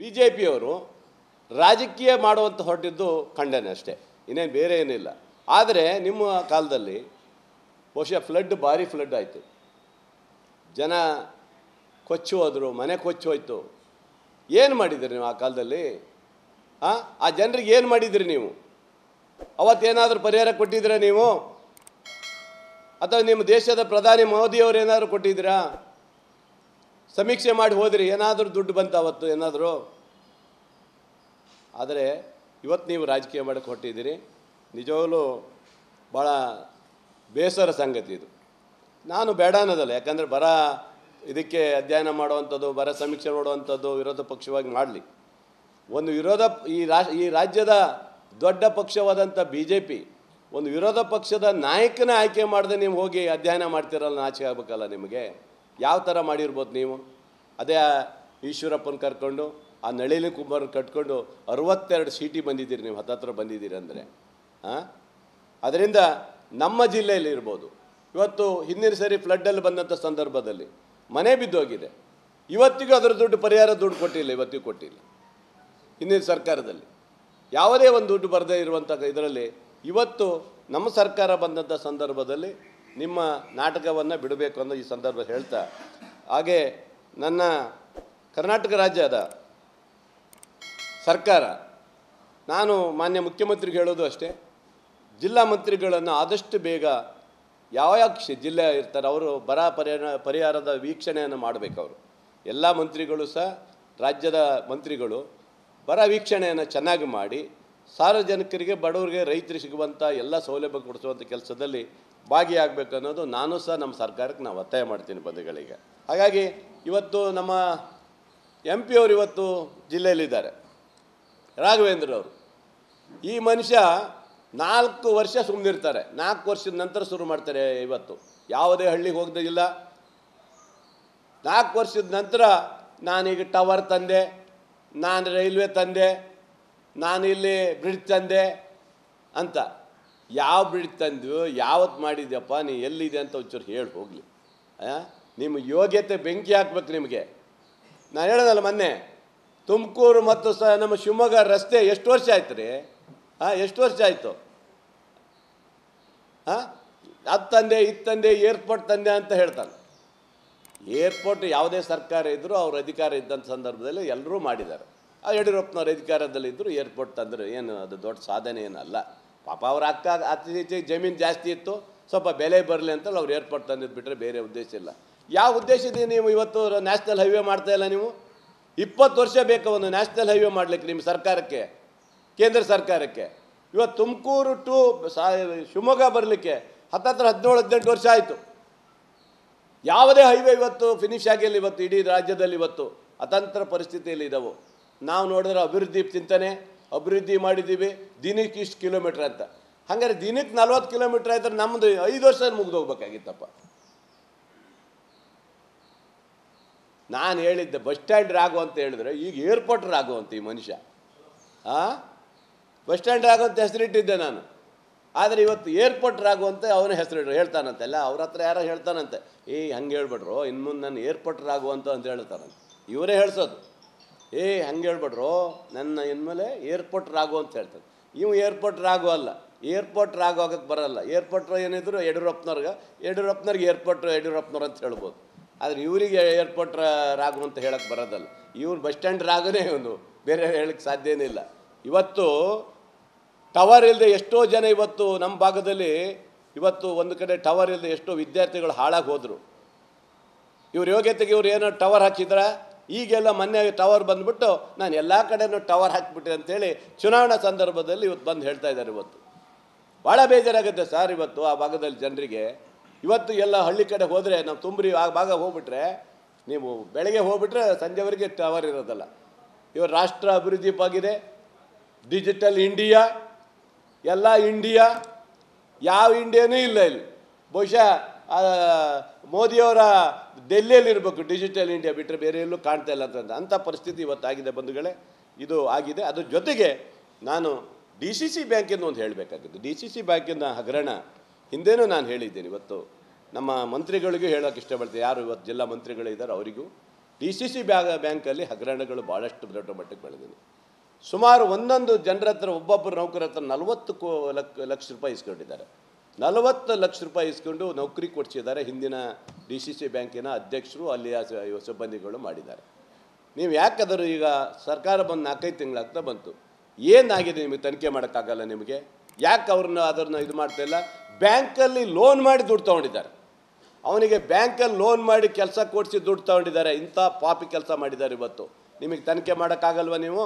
B J ಪಿಯವರು ರಾಜಕೀಯ ಮಾಡುವಂತ ಹೊರಟಿದ್ದು ಖಂಡನೆ ಅಷ್ಟೇ, ಇನ್ನೇನು ಬೇರೆ ಏನಿಲ್ಲ. ಆದರೆ ನಿಮ್ಮ ಕಾಲದಲ್ಲಿ ಬಹುಶಃ ಫ್ಲಡ್ ಭಾರಿ ಫ್ಲಡ್ ಆಯಿತು. ಜನ ಕೊಚ್ಚು ಹೋದರು ಮನೆ ಕೊಚ್ಚು ಹೋಯ್ತು ಏನು ಮಾಡಿದ್ರಿ ನೀವು ಆ ಕಾಲದಲ್ಲಿ? ಹಾಂ ಆ ಜನರಿಗೆ ಏನು ಮಾಡಿದ್ರಿ ನೀವು? ಅವತ್ತೇನಾದರೂ ಪರಿಹಾರ ಕೊಟ್ಟಿದ್ದೀರಾ ನೀವು? ಅಥವಾ ನಿಮ್ಮ ದೇಶದ ಪ್ರಧಾನಿ ಮೋದಿಯವರು ಏನಾದರೂ ಕೊಟ್ಟಿದ್ದೀರಾ? ಸಮೀಕ್ಷೆ ಮಾಡಿ ಹೋದ್ರಿ, ಏನಾದರೂ ದುಡ್ಡು ಬಂತ ಅವತ್ತು, ಏನಾದರೂ? ಆದರೆ ಇವತ್ತು ನೀವು ರಾಜಕೀಯ ಮಾಡಕ್ಕೆ ಹೊಟ್ಟಿದ್ದೀರಿ ನಿಜವಾಗಲೂ ಭಾಳ ಬೇಸರ ಸಂಗತಿ ಇದು. ನಾನು ಬೇಡ ಅನ್ನೋದಲ್ಲ, ಯಾಕಂದರೆ ಬರ ಇದಕ್ಕೆ ಅಧ್ಯಯನ ಮಾಡುವಂಥದ್ದು, ಬರ ಸಮೀಕ್ಷೆ ನೋಡುವಂಥದ್ದು ವಿರೋಧ ಪಕ್ಷವಾಗಿ ಮಾಡಲಿ. ಒಂದು ವಿರೋಧ ಈ ರಾ, ಈ ರಾಜ್ಯದ ದೊಡ್ಡ ಪಕ್ಷವಾದಂಥ ಬಿ ಜೆ ಪಿ ಒಂದು ವಿರೋಧ ಪಕ್ಷದ ನಾಯಕನ ಆಯ್ಕೆ ಮಾಡದೆ ನೀವು ಹೋಗಿ ಅಧ್ಯಯನ ಮಾಡ್ತಿರಲ್ಲ, ನಾಚಿಕೆ ಆಗಬೇಕಲ್ಲ ನಿಮಗೆ? ಯಾವ ಥರ ಮಾಡಿರ್ಬೋದು ನೀವು? ಅದೇ ಈಶ್ವರಪ್ಪನ ಕರ್ಕೊಂಡು, ಆ ನಳಿನಿ ಕುಮಾರ್ ಕಟ್ಕೊಂಡು ಅರವತ್ತೆರಡು ಸೀಟಿ ಬಂದಿದ್ದೀರಿ ನೀವು, ಹತ್ತತ್ರ ಬಂದಿದ್ದೀರಿ ಅಂದರೆ. ಹಾಂ ಅದರಿಂದ ನಮ್ಮ ಜಿಲ್ಲೆಯಲ್ಲಿ ಇರ್ಬೋದು. ಇವತ್ತು ಹಿಂದಿನ ಸರಿ ಫ್ಲಡ್ಡಲ್ಲಿ ಬಂದಂಥ ಸಂದರ್ಭದಲ್ಲಿ ಮನೆ ಬಿದ್ದೋಗಿದೆ. ಇವತ್ತಿಗೂ ಅದರ ದುಡ್ಡು ಪರಿಹಾರ ದುಡ್ಡು ಕೊಟ್ಟಿಲ್ಲ, ಇವತ್ತಿಗೂ ಕೊಟ್ಟಿಲ್ಲ. ಹಿಂದಿನ ಸರ್ಕಾರದಲ್ಲಿ. ಯಾವುದೇ ಒಂದು ದುಡ್ಡು ಬರದೇ ಇರುವಂಥ ಇದರಲ್ಲಿ ಇವತ್ತು ನಮ್ಮ ಸರ್ಕಾರ ಬಂದಂಥ ಸಂದರ್ಭದಲ್ಲಿ ನಿಮ್ಮ ನಾಟಕವನ್ನು ಬಿಡಬೇಕು ಅನ್ನೋ ಈ ಸಂದರ್ಭ ಹೇಳ್ತಾ, ಹಾಗೆ ನನ್ನ ಕರ್ನಾಟಕ ರಾಜ್ಯದ ಸರ್ಕಾರ, ನಾನು ಮಾನ್ಯ ಮುಖ್ಯಮಂತ್ರಿಗೆ ಹೇಳೋದು ಅಷ್ಟೇ, ಜಿಲ್ಲಾ ಮಂತ್ರಿಗಳನ್ನು ಆದಷ್ಟು ಬೇಗ ಯಾವ ಯಾವ ಜಿಲ್ಲೆ ಇರ್ತಾರೆ, ಅವರು ಬರ ಪರಿಹಾರ, ಪರಿಹಾರದ ವೀಕ್ಷಣೆಯನ್ನು ಮಾಡಬೇಕು ಅವರು. ಎಲ್ಲ ಮಂತ್ರಿಗಳು ಸಹ, ರಾಜ್ಯದ ಮಂತ್ರಿಗಳು ಬರ ವೀಕ್ಷಣೆಯನ್ನು ಚೆನ್ನಾಗಿ ಮಾಡಿ, ಸಾರ್ವಜನಿಕರಿಗೆ, ಬಡವರಿಗೆ ರೈತರಿಗೆ ಸಿಗುವಂಥ ಎಲ್ಲ ಸೌಲಭ್ಯ ಕೊಡಿಸುವಂಥ ಕೆಲಸದಲ್ಲಿ ಭಾಗಿಯಾಗಬೇಕು ಅನ್ನೋದು ನಾನು ಸಹ ನಮ್ಮ ಸರ್ಕಾರಕ್ಕೆ ನಾವು ಒತ್ತಾಯ ಮಾಡ್ತೀನಿ ಬಂಧುಗಳಿಗೆ. ಹಾಗಾಗಿ ಇವತ್ತು ನಮ್ಮ ಎಂ ಪಿ ಅವರು ಇವತ್ತು ಜಿಲ್ಲೆಯಲ್ಲಿದ್ದಾರೆ. ರಾಘವೇಂದ್ರ ಅವರು. ಈ ಮನುಷ್ಯ ನಾಲ್ಕು ವರ್ಷ ಸುಮ್ಮನಿರ್ತಾರೆ ನಾಲ್ಕು ವರ್ಷದ ನಂತರ ಶುರು ಮಾಡ್ತಾರೆ ಇವತ್ತು. ಯಾವುದೇ ಹಳ್ಳಿಗೆ ಹೋಗ್ದಿಲ್ಲ ನಾಲ್ಕು ವರ್ಷದ ನಂತರ ನಾನೀಗ ಟವರ್ ತಂದೆ, ನಾನು ರೈಲ್ವೆ ತಂದೆ, ನಾನು ಇಲ್ಲಿ ಬ್ರಿಡ್ಜ್ ತಂದೆ ಅಂತ. ಯಾವ ಬ್ರಿಡ್ಜ್ ತಂದು ಯಾವತ್ತು ಮಾಡಿದ್ಯಪ್ಪ, ನೀ ಎಲ್ಲಿದೆ ಅಂತ ಒಂಚೂರು ಹೇಳಿ ಹೋಗಲಿ. ನಿಮ್ಮ ಯೋಗ್ಯತೆ ಬೆಂಕಿ ಹಾಕ್ಬೇಕು ನಿಮಗೆ. ನಾನು ಹೇಳೋದಲ್ಲ ಮೊನ್ನೆ, ತುಮಕೂರು ಮತ್ತು ಸ, ನಮ್ಮ ಶಿವಮೊಗ್ಗ ರಸ್ತೆ ಎಷ್ಟು ವರ್ಷ ಆಯ್ತು ರೀ? ಹಾಂ ಎಷ್ಟು ವರ್ಷ ಆಯಿತು? ಹಾಂ ಅದು ತಂದೆ, ಇದು ತಂದೆ, ಏರ್ಪೋರ್ಟ್ ತಂದೆ ಅಂತ ಹೇಳ್ತಾನೆ. ಏರ್ಪೋರ್ಟ್ ಯಾವುದೇ ಸರ್ಕಾರ ಇದ್ದರೂ ಅವ್ರ ಅಧಿಕಾರ ಇದ್ದಂಥ ಸಂದರ್ಭದಲ್ಲಿ ಎಲ್ಲರೂ ಮಾಡಿದ್ದಾರೆ. ಆ ಯಡಿಯೂರಪ್ಪನವ್ರ ಅಧಿಕಾರದಲ್ಲಿದ್ದರೂ ಏರ್ಪೋರ್ಟ್ ತಂದರು ಏನು, ಅದು ದೊಡ್ಡ ಸಾಧನೆ ಏನಲ್ಲ. ಪಾಪ ಅವ್ರ ಅಕ್ಕ ಅತಿ ಜಮೀನು ಜಾಸ್ತಿ ಇತ್ತು, ಸ್ವಲ್ಪ ಬೆಲೆ ಬರಲಿ ಅಂತ ಅವ್ರು ಏರ್ಪೋರ್ಟ್ ತಂದಿದ್ದು ಬಿಟ್ಟರೆ ಬೇರೆ ಉದ್ದೇಶ ಇಲ್ಲ. ಯಾವ ಉದ್ದೇಶದಿಂದ ನೀವು ಇವತ್ತು ನ್ಯಾಷನಲ್ ಹೈವೇ ಮಾಡ್ತಾ ಇಲ್ಲ ನೀವು? ಇಪ್ಪತ್ತು ವರ್ಷ ಬೇಕು ಒಂದು ನ್ಯಾಷನಲ್ ಹೈವೇ ಮಾಡಲಿಕ್ಕೆ ನಿಮ್ಮ ಸರ್ಕಾರಕ್ಕೆ, ಕೇಂದ್ರ ಸರ್ಕಾರಕ್ಕೆ. ಇವತ್ತು ತುಮಕೂರು ಟು ಶಿವಮೊಗ್ಗ ಬರಲಿಕ್ಕೆ ಹತ್ತತ್ರ ಹದಿನೇಳು, ಹದಿನೆಂಟು ವರ್ಷ ಆಯಿತು. ಯಾವುದೇ ಹೈವೇ ಇವತ್ತು ಫಿನಿಶ್ ಆಗಿಲ್ಲ ಇವತ್ತು, ಇಡೀ ರಾಜ್ಯದಲ್ಲಿ ಇವತ್ತು. ಅತಂತ್ರ ಪರಿಸ್ಥಿತಿಯಲ್ಲಿ ಇದ್ದಾವೆ ನಾವು ನೋಡಿದ್ರೆ ಅಭಿವೃದ್ಧಿ ಚಿಂತನೆ ಅಭಿವೃದ್ಧಿ ಮಾಡಿದ್ದೀವಿ, ದಿನಕ್ಕೆ ಇಷ್ಟು ಕಿಲೋಮೀಟ್ರ್ ಅಂತ. ಹಾಗಾದ್ರೆ ದಿನಕ್ಕೆ ನಲ್ವತ್ತು ಕಿಲೋಮೀಟ್ರ್ ಆಯ್ತಾರೆ ನಮ್ಮದು ಐದು ವರ್ಷ ಮುಗಿದು ಹೋಗ್ಬೇಕಾಗಿತ್ತಪ್ಪ. ನಾನು ಹೇಳಿದ್ದೆ ಬಸ್ ಸ್ಟ್ಯಾಂಡ್ ರಾಗು ಅಂತ ಹೇಳಿದ್ರೆ ಈಗ ಏರ್ಪೋರ್ಟ್ ರಾಗು ಅಂತ ಈ ಮನುಷ್ಯ. ಆ? ಬಸ್ ಸ್ಟ್ಯಾಂಡ್ ರಾಗು ಅಂತ ಹೆಸರಿಟ್ಟಿದ್ದೆ ನಾನು. ಆದರೆ ಇವತ್ತು ಏರ್ಪೋರ್ಟ್ ರಾಗು ಅಂತ ಅವನ ಹೆಸರು ಹೇಳ್ತಾನಂತೆ. ಅಲ್ಲ, ಅವ್ರ ಹತ್ರ ಯಾರೋ ಹೇಳ್ತಾನಂತೆ. ಏ, ಹಂಗೆ ಹೇಳ್ಬಿಟ್ರು, ಇನ್ನು ಮುಂದೆ ನಾನು ಏರ್ಪೋರ್ಟ್ ರಾಗು ಅಂತ ಅಂತ ಹೇಳ್ತಾನಂತೆ. ಇವರೇ ಹೇಳ್ಸೋದು. ಏ, ಹಂಗೆ ಹೇಳ್ಬಿಡ್ರು ನನ್ನ ಇನ್ಮೇಲೆ ಏರ್ಪೋರ್ಟ್ ರಾಗು ಅಂತ ಹೇಳ್ತಾನೆ ಇವು ಏರ್ಪೋರ್ಟ್ ರಾಗು ಅಲ್ಲ. ಏರ್ಪೋರ್ಟ್ ರಾಗು ಆಗೋಕ್ಕೆ ಬರಲ್ಲ. ಏರ್ಪೋರ್ಟ್ ಏನಿದ್ರು ಯಡಿಯೂರಪ್ಪನವ್ರಿಗೆ ಯಡಿಯೂರಪ್ಪನವ್ರಿಗೆ ಏರ್ಪೋರ್ಟ್, ಯಡಿಯೂರಪ್ಪನವ್ರು ಅಂತ ಹೇಳ್ಬೋದು. ಆದರೆ ಇವರಿಗೆ ಏರ್ಪೋರ್ಟ್ ರಾಗು ಅಂತ ಹೇಳಕ್ಕೆ ಬರೋದಲ್ಲ. ಇವ್ರು ಬಸ್ ಸ್ಟ್ಯಾಂಡ್ ರಾಗುನೇ ಇವನು. ಬೇರೆ ಹೇಳಕ್ಕೆ ಸಾಧ್ಯನೇ ಇಲ್ಲ. ಇವತ್ತು ಟವರ್ ಇಲ್ಲದೆ ಎಷ್ಟೋ ಜನ ಇವತ್ತು ನಮ್ಮ ಭಾಗದಲ್ಲಿ ಇವತ್ತು ಒಂದು ಕಡೆ ಟವರ್ ಇಲ್ಲದೆ ಎಷ್ಟೋ ವಿದ್ಯಾರ್ಥಿಗಳು ಹಾಳಾಗಿ ಹೋದರು. ಇವ್ರ ಯೋಗ್ಯತೆಗೆ ಇವ್ರು ಏನೋ ಟವರ್ ಹಾಕಿದ್ರ? ಈಗೆಲ್ಲ ಮೊನ್ನೆ ಟವರ್ ಬಂದ್ಬಿಟ್ಟು ನಾನು ಎಲ್ಲ ಕಡೆನೂ ಟವರ್ ಹಾಕಿಬಿಟ್ಟೆ ಅಂತೇಳಿ ಚುನಾವಣಾ ಸಂದರ್ಭದಲ್ಲಿ ಇವತ್ತು ಬಂದು ಹೇಳ್ತಾ ಇದ್ದಾರೆ ಇವತ್ತು. ಭಾಳ ಬೇಜಾರಾಗುತ್ತೆ ಸರ್ ಇವತ್ತು ಆ ಭಾಗದಲ್ಲಿ ಜನರಿಗೆ. ಇವತ್ತು ಎಲ್ಲ ಹಳ್ಳಿ ಕಡೆ ಹೋದರೆ ನಾವು ತುಂಬ್ರಿ ಆ ಭಾಗ ಹೋಗ್ಬಿಟ್ರೆ, ನೀವು ಬೆಳಗ್ಗೆ ಹೋಗ್ಬಿಟ್ರೆ ಸಂಜೆವರೆಗೆ ಟವರ್ ಇರೋದಲ್ಲ. ಇವರು ರಾಷ್ಟ್ರ ಅಭಿವೃದ್ಧಿ ಆಗಿದೆ ಡಿಜಿಟಲ್ ಇಂಡಿಯಾ, ಎಲ್ಲ ಇಂಡಿಯಾ, ಯಾವ ಇಂಡಿಯಾನೂ ಇಲ್ಲ ಇಲ್ಲಿ. ಬಹುಶಃ ಮೋದಿಯವರ ಡೆಲ್ಲಿಯಲ್ಲಿರಬೇಕು ಡಿಜಿಟಲ್ ಇಂಡಿಯಾ ಬಿಟ್ಟರೆ ಬೇರೆ ಎಲ್ಲೂ ಕಾಣ್ತಾ ಇಲ್ಲ ಅಂತ. ಅಂಥ ಪರಿಸ್ಥಿತಿ ಇವತ್ತಾಗಿದೆ ಬಂಧುಗಳೇ. ಇದು ಆಗಿದೆ. ಅದ್ರ ಜೊತೆಗೆ ನಾನು ಡಿ ಸಿ ಸಿ ಬ್ಯಾಂಕಿಂದ ಒಂದು ಹೇಳಬೇಕಾಗಿತ್ತು. ಡಿ ಸಿ ಸಿ ಬ್ಯಾಂಕಿನ ಹಗರಣ ಹಿಂದೇನೂ ನಾನು ಹೇಳಿದ್ದೇನೆ ಇವತ್ತು. ನಮ್ಮ ಮಂತ್ರಿಗಳಿಗೂ ಹೇಳೋಕೆ ಇಷ್ಟಪಡ್ತೀನಿ. ಯಾರು ಇವತ್ತು ಜಿಲ್ಲಾ ಮಂತ್ರಿಗಳಿದ್ದಾರೆ ಅವರಿಗೂ. ಡಿ ಸಿ ಸಿ ಬ್ಯಾ, ಬ್ಯಾಂಕಲ್ಲಿ ಹಗರಣಗಳು ಭಾಳಷ್ಟು ದೊಡ್ಡ ಮಟ್ಟಕ್ಕೆ ಬೆಳೆದಿದೆ. ಸುಮಾರು ಒಂದೊಂದು ಜನರ ಹತ್ರ, ಒಬ್ಬೊಬ್ಬರು ನೌಕರ ಹತ್ರ ನಲವತ್ತು ಕೋ ಲಕ್ಷ ಲಕ್ಷ ರೂಪಾಯಿ ಇಸ್ಕೊಂಡಿದ್ದಾರೆ. ನಲವತ್ತು ಲಕ್ಷ ರೂಪಾಯಿ ಇಸ್ಕೊಂಡು ನೌಕರಿ ಕೊಡಿಸಿದ್ದಾರೆ ಹಿಂದಿನ ಡಿ ಸಿ ಸಿ ಬ್ಯಾಂಕಿನ ಅಧ್ಯಕ್ಷರು, ಅಲ್ಲಿಯ ಸಿಬ್ಬಂದಿಗಳು ಮಾಡಿದ್ದಾರೆ. ನೀವು ಯಾಕಾದರೂ ಈಗ ಸರ್ಕಾರ ಬಂದು ನಾಲ್ಕೈದು ತಿಂಗಳಾಗ್ತಾ ಬಂತು, ಏನಾಗಿದೆ ನಿಮಗೆ ತನಿಖೆ ಮಾಡೋಕ್ಕಾಗಲ್ಲ ನಿಮಗೆ? ಯಾಕೆ ಅವ್ರನ್ನ ಅದನ್ನು ಇದು ಮಾಡ್ತಾ ಇಲ್ಲ? ಬ್ಯಾಂಕಲ್ಲಿ ಲೋನ್ ಮಾಡಿ ದುಡ್ಡು ತೊಗೊಂಡಿದ್ದಾರೆ. ಅವನಿಗೆ ಬ್ಯಾಂಕಲ್ಲಿ ಲೋನ್ ಮಾಡಿ ಕೆಲಸ ಕೊಡಿಸಿ ದುಡ್ಡು ತೊಗೊಂಡಿದ್ದಾರೆ, ಇಂಥ ಪಾಪಿ ಕೆಲಸ ಮಾಡಿದ್ದಾರೆ ಇವತ್ತು. ನಿಮಗೆ ತನಿಖೆ ಮಾಡೋಕ್ಕಾಗಲ್ವ ನೀವು?